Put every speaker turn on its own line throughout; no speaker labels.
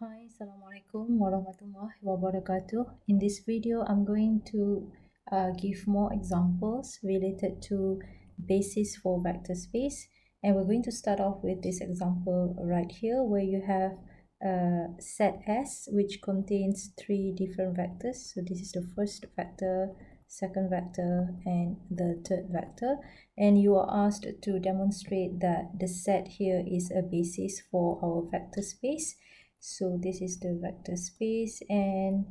Hi, Assalamualaikum warahmatullahi wabarakatuh. In this video, I'm going to uh, give more examples related to basis for vector space. And we're going to start off with this example right here where you have a set S which contains three different vectors. So this is the first vector, second vector, and the third vector. And you are asked to demonstrate that the set here is a basis for our vector space so this is the vector space and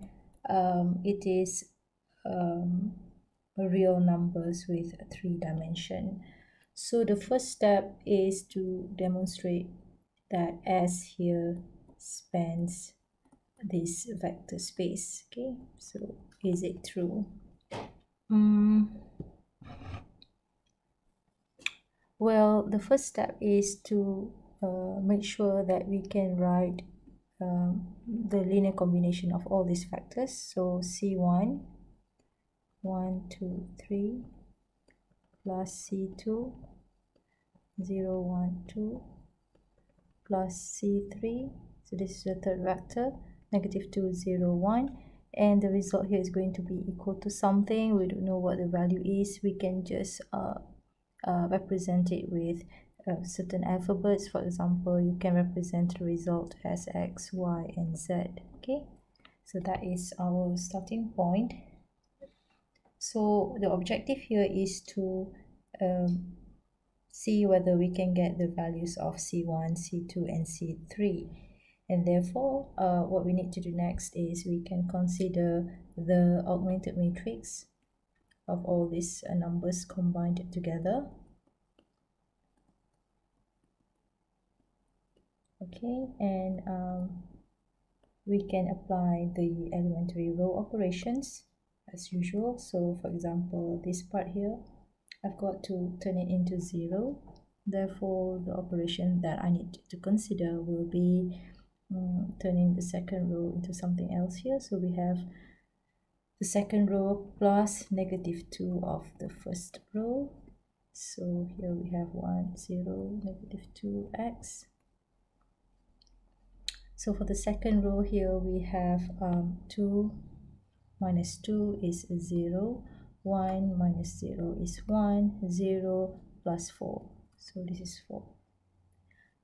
um, it is um, real numbers with three dimension. So the first step is to demonstrate that S here spans this vector space okay? So is it true? Um, well the first step is to uh, make sure that we can write um, the linear combination of all these vectors. So c1 1 2 3 plus c2 0 1 2 plus c3 so this is the third vector negative 2 0 1 and the result here is going to be equal to something. We don't know what the value is. We can just uh, uh, represent it with uh, certain alphabets. For example you can represent the result as x y and z okay? So that is our starting point. So the objective here is to um, see whether we can get the values of c1 c2 and c3 and therefore uh, what we need to do next is we can consider the augmented matrix of all these uh, numbers combined together okay and um, we can apply the elementary row operations as usual. So for example this part here I've got to turn it into zero. Therefore the operation that I need to consider will be um, turning the second row into something else here. So we have the second row plus negative 2 of the first row. So here we have 1 0 negative 2x so for the second row here we have um, 2 minus 2 is 0 1 minus 0 is 1 0 plus 4 so this is 4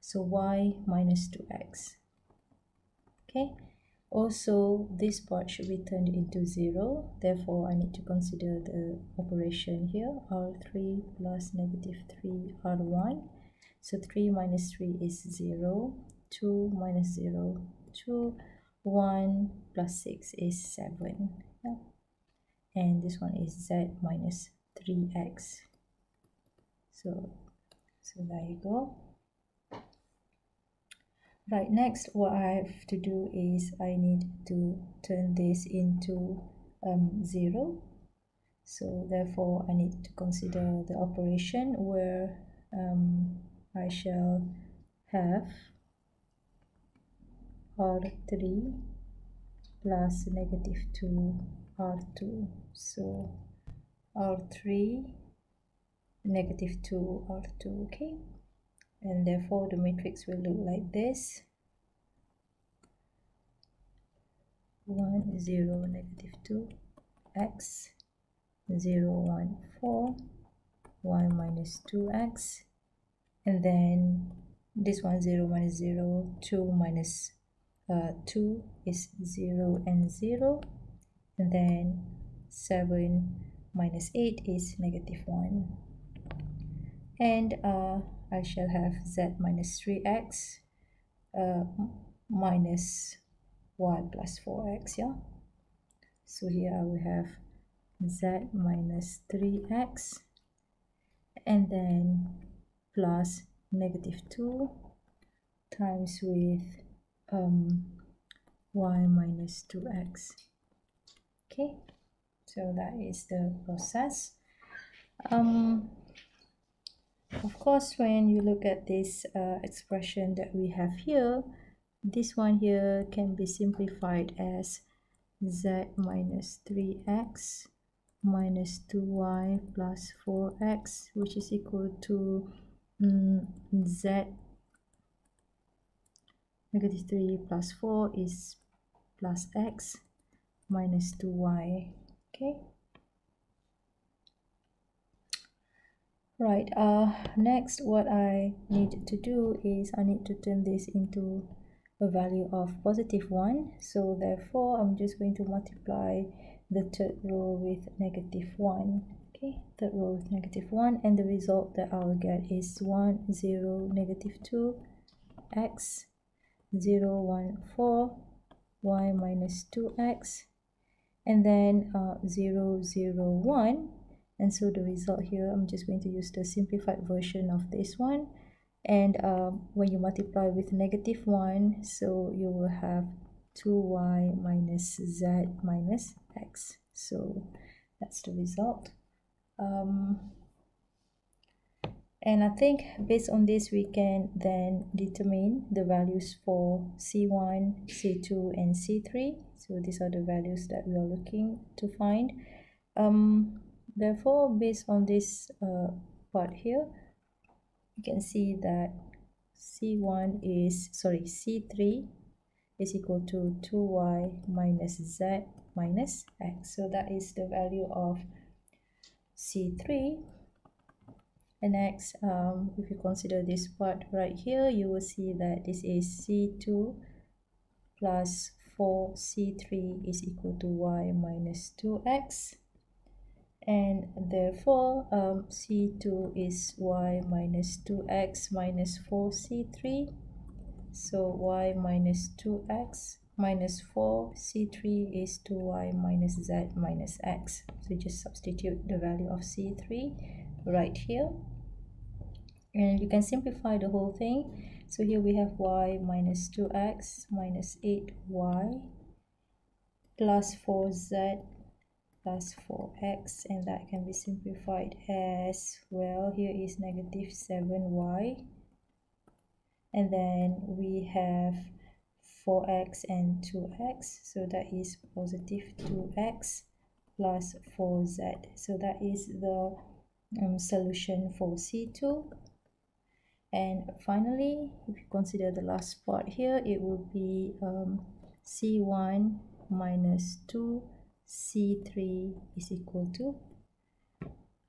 so y minus 2x okay? Also this part should be turned into 0 therefore I need to consider the operation here. R3 plus negative 3 r1 so 3 minus 3 is 0 2 minus 0 2 1 plus 6 is 7 yeah? and this one is z minus 3x so so there you go. Right next what I have to do is I need to turn this into um, 0 so therefore I need to consider the operation where um, I shall have r3 plus negative 2 r2 so r3 negative 2 r2 okay? And therefore the matrix will look like this. 1 0 negative 2 x 0 1 4 1 minus 2x and then this one 0 minus 0 2 minus uh, 2 is 0 and 0 and then 7 minus 8 is negative 1 and uh, I shall have z minus 3x uh, minus y plus 4x yeah? So here I will have z minus 3x and then plus negative 2 times with um, y minus 2x okay so that is the process. Um, of course when you look at this uh, expression that we have here this one here can be simplified as z minus 3x minus 2y plus 4x which is equal to um, z negative 3 plus 4 is plus x minus 2y okay? Right uh next what i need to do is i need to turn this into a value of positive 1 so therefore i'm just going to multiply the third row with negative 1 okay? Third row with negative 1 and the result that i will get is 1 0 negative 2 x 0 1 4 y minus 2x and then uh, 0 0 1 and so the result here i'm just going to use the simplified version of this one. And um, when you multiply with negative 1 so you will have 2y minus z minus x. So that's the result. Um, and I think based on this we can then determine the values for C1, C2 and C3 so these are the values that we are looking to find. Um, therefore based on this uh, part here you can see that C1 is sorry C3 is equal to 2y minus z minus x. So that is the value of C3 and next um, if you consider this part right here you will see that this is c2 plus 4c3 is equal to y minus 2x and therefore um, c2 is y minus 2x minus 4c3 so y minus 2x minus 4 c3 is 2y minus z minus x. So just substitute the value of c3 right here and you can simplify the whole thing. So here we have y minus 2x minus 8y plus 4z plus 4x and that can be simplified as well here is negative 7y and then we have 4x and 2x so that is positive 2x plus 4z so that is the um, solution for C2 and finally if you consider the last part here it will be um, C1 minus 2 C3 is equal to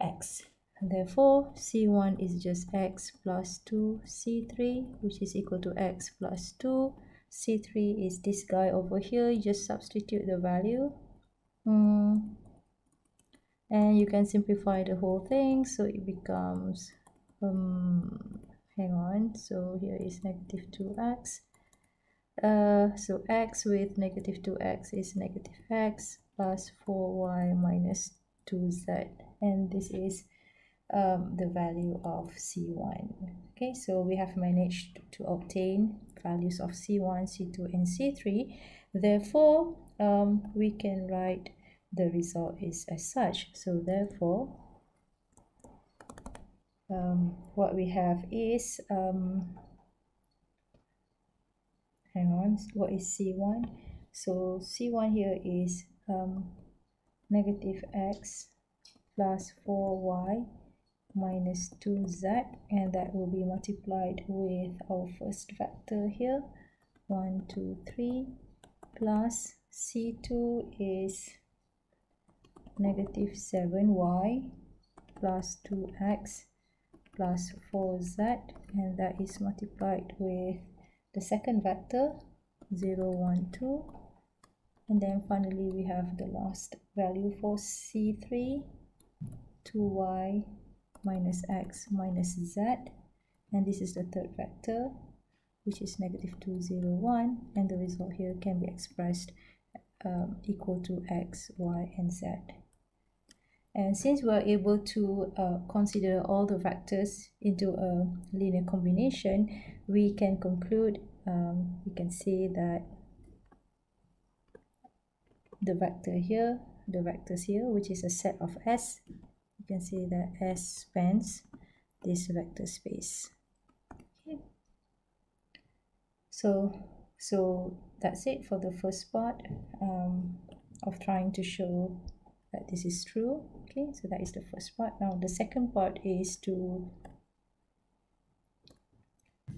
x. And therefore C1 is just x plus 2 C3 which is equal to x plus 2 C3 is this guy over here you just substitute the value. Mm, and you can simplify the whole thing so it becomes um hang on so here is negative 2x uh, so x with negative 2x is negative x plus 4y minus 2z and this is um, the value of c1 okay so we have managed to obtain values of c1 c2 and c3 therefore um, we can write the result is as such. So therefore um, what we have is um, hang on what is c1 so c1 here is um, negative x plus 4y minus 2z and that will be multiplied with our first vector here. 1 2 3 plus c2 is negative 7y plus 2x plus 4z and that is multiplied with the second vector 0 1 2 and then finally we have the last value for c3 2y minus x minus z. And this is the third vector which is negative 2 0 1 and the result here can be expressed um, equal to x y and z and since we are able to uh, consider all the vectors into a linear combination, we can conclude, um, we can say that the vector here, the vectors here, which is a set of S, you can say that S spans this vector space. Okay. So, so that's it for the first part um, of trying to show that this is true okay? So that is the first part. Now the second part is to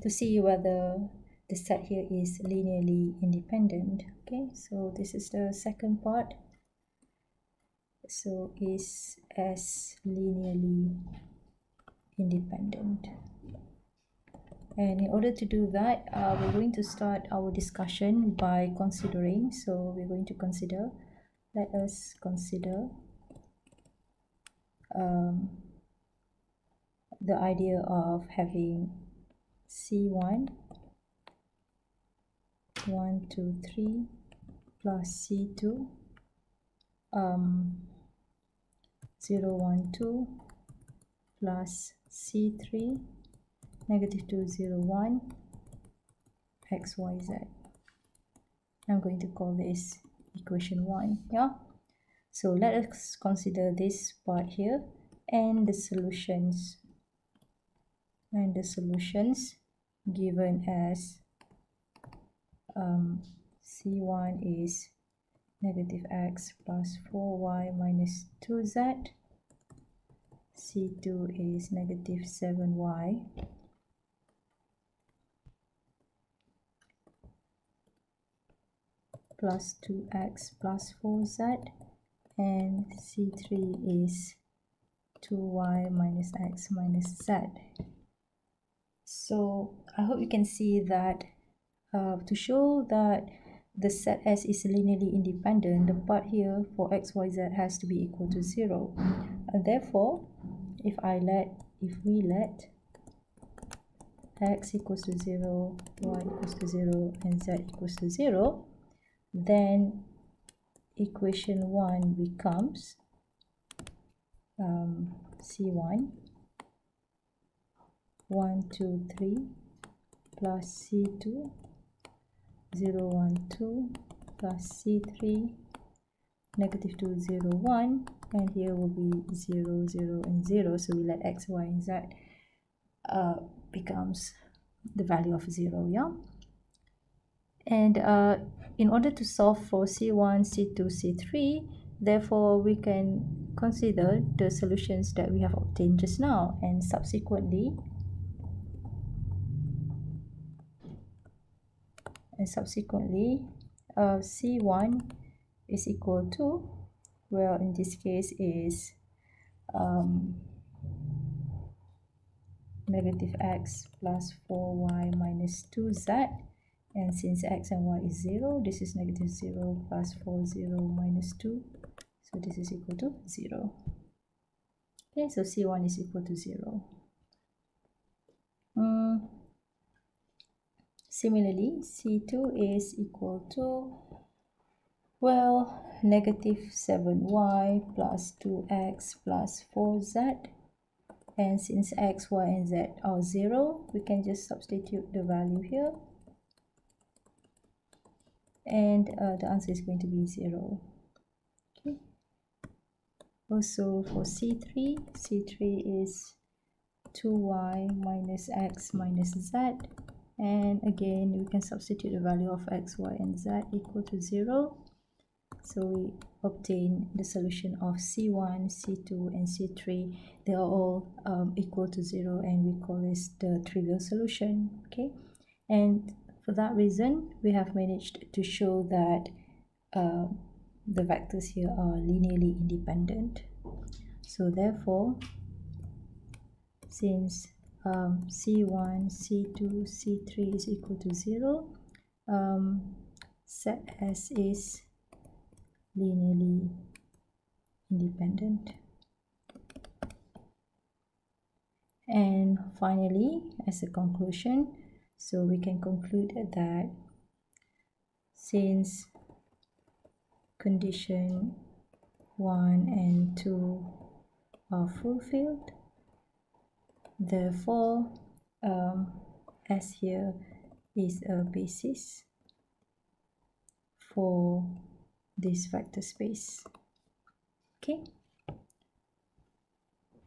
to see whether the set here is linearly independent okay? So this is the second part. So is s linearly independent. And in order to do that uh, we're going to start our discussion by considering. So we're going to consider let us consider um, the idea of having c1 1 2 3 plus c2 um, 0 1 2 plus c3 negative 2 0 1 x y z. I'm going to call this equation 1 yeah? So let us consider this part here and the solutions. And the solutions given as um, c1 is negative x plus 4y minus 2z c2 is negative 7y plus 2x plus 4z and c3 is 2y minus x minus z so I hope you can see that uh, to show that the set S is linearly independent, the part here for x, y, z has to be equal to 0. And therefore, if I let, if we let x equals to 0, y equals to 0, and z equals to 0, then equation 1 becomes um, C1 1, 2, 3 plus C2 0, 1, 2 plus C3 negative 2, 0, 1 and here will be 0, 0 and 0 so we let x, y and z uh, becomes the value of 0 yeah and uh, in order to solve for C1, C2, C3 therefore we can consider the solutions that we have obtained just now and subsequently. And subsequently uh, C1 is equal to well in this case is um, negative x plus 4y minus 2z and since x and y is 0 this is negative 0 plus 4 0 minus 2 so this is equal to 0 okay so c1 is equal to 0 mm. similarly c2 is equal to well negative 7y plus 2x plus 4z and since x y and z are 0 we can just substitute the value here and uh, the answer is going to be 0 okay. Also for c3 c3 is 2y minus x minus z. And again we can substitute the value of x y and z equal to 0 so we obtain the solution of c1 c2 and c3 they are all um, equal to 0 and we call this the trivial solution. Okay. And for that reason, we have managed to show that uh, the vectors here are linearly independent. So therefore, since um, C1, C2, C3 is equal to 0, um, set S is linearly independent. And finally, as a conclusion, so we can conclude that since condition 1 and 2 are fulfilled, therefore um, S here is a basis for this vector space. Okay.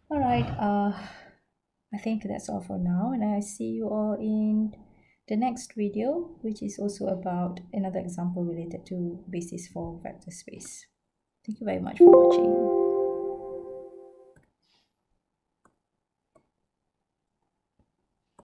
All right. Uh, I think that's all for now and I see you all in the next video which is also about another example related to basis for vector space. Thank you very much for watching.